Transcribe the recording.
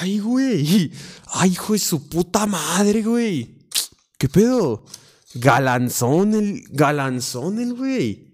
Ay, güey. Ay, hijo de su puta madre, güey. ¿Qué pedo? Galanzón el. Galanzón el, güey.